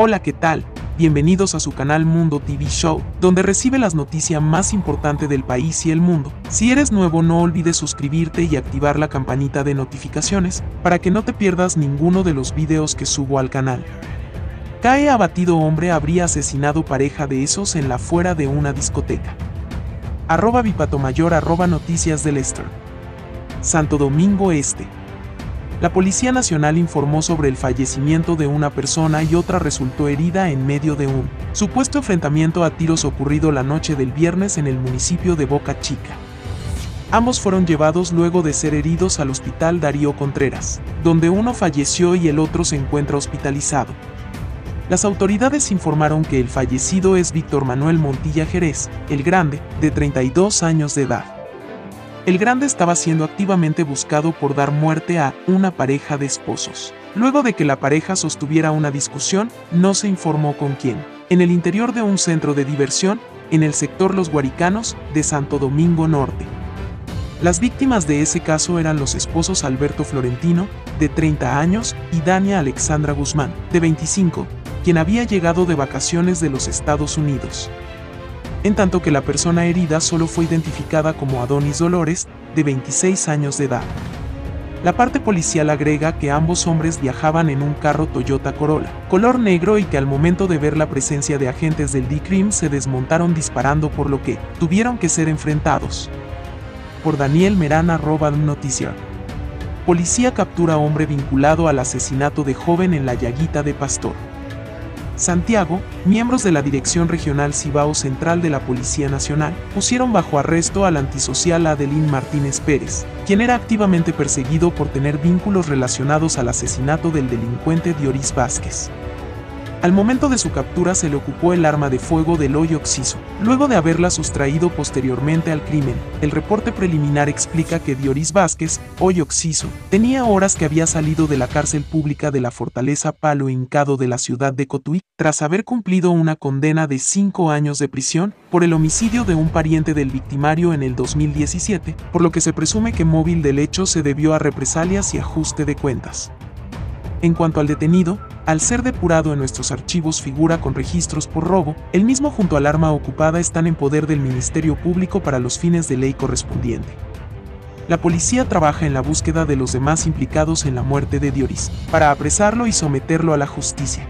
Hola, ¿qué tal? Bienvenidos a su canal Mundo TV Show, donde recibe las noticias más importantes del país y el mundo. Si eres nuevo no olvides suscribirte y activar la campanita de notificaciones para que no te pierdas ninguno de los videos que subo al canal. Cae abatido hombre habría asesinado pareja de esos en la fuera de una discoteca. Arroba Mayor arroba Noticias del Lester. Santo Domingo Este. La Policía Nacional informó sobre el fallecimiento de una persona y otra resultó herida en medio de un supuesto enfrentamiento a tiros ocurrido la noche del viernes en el municipio de Boca Chica. Ambos fueron llevados luego de ser heridos al hospital Darío Contreras, donde uno falleció y el otro se encuentra hospitalizado. Las autoridades informaron que el fallecido es Víctor Manuel Montilla Jerez, el Grande, de 32 años de edad. El grande estaba siendo activamente buscado por dar muerte a una pareja de esposos. Luego de que la pareja sostuviera una discusión, no se informó con quién. En el interior de un centro de diversión, en el sector Los Guaricanos, de Santo Domingo Norte. Las víctimas de ese caso eran los esposos Alberto Florentino, de 30 años, y Dania Alexandra Guzmán, de 25, quien había llegado de vacaciones de los Estados Unidos en tanto que la persona herida solo fue identificada como Adonis Dolores, de 26 años de edad. La parte policial agrega que ambos hombres viajaban en un carro Toyota Corolla, color negro y que al momento de ver la presencia de agentes del D-Crim se desmontaron disparando por lo que tuvieron que ser enfrentados. Por Daniel Merana roba noticia. Policía captura hombre vinculado al asesinato de joven en la Llaguita de Pastor. Santiago, miembros de la Dirección Regional Cibao Central de la Policía Nacional, pusieron bajo arresto al antisocial Adelín Martínez Pérez, quien era activamente perseguido por tener vínculos relacionados al asesinato del delincuente Dioris Vázquez. Al momento de su captura se le ocupó el arma de fuego del hoyo oxiso, luego de haberla sustraído posteriormente al crimen. El reporte preliminar explica que Dioris Vázquez, hoyo oxiso, tenía horas que había salido de la cárcel pública de la fortaleza Palo Hincado de la ciudad de Cotuí, tras haber cumplido una condena de cinco años de prisión por el homicidio de un pariente del victimario en el 2017, por lo que se presume que móvil del hecho se debió a represalias y ajuste de cuentas. En cuanto al detenido, al ser depurado en nuestros archivos figura con registros por robo, el mismo junto al arma ocupada están en poder del Ministerio Público para los fines de ley correspondiente. La policía trabaja en la búsqueda de los demás implicados en la muerte de Dioris, para apresarlo y someterlo a la justicia.